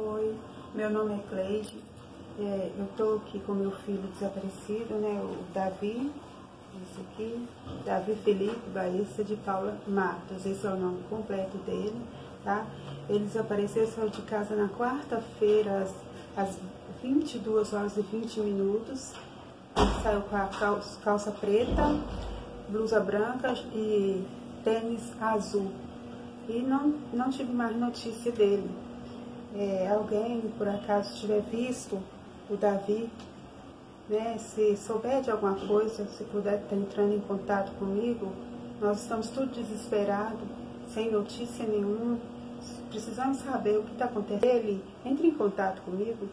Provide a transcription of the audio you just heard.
Oi, meu nome é Cleide. É, eu estou aqui com meu filho desaparecido, né? O Davi, esse aqui, Davi Felipe Baíssa de Paula Matos, esse é o nome completo dele, tá? Ele desapareceu, saiu de casa na quarta-feira, às, às 22 horas e 20 minutos. Ele saiu com a calça, calça preta, blusa branca e tênis azul. E não, não tive mais notícia dele alguém por acaso tiver visto o Davi, né, se souber de alguma coisa, se puder estar entrando em contato comigo, nós estamos tudo desesperados, sem notícia nenhuma, precisamos saber o que está acontecendo. Ele entre em contato comigo.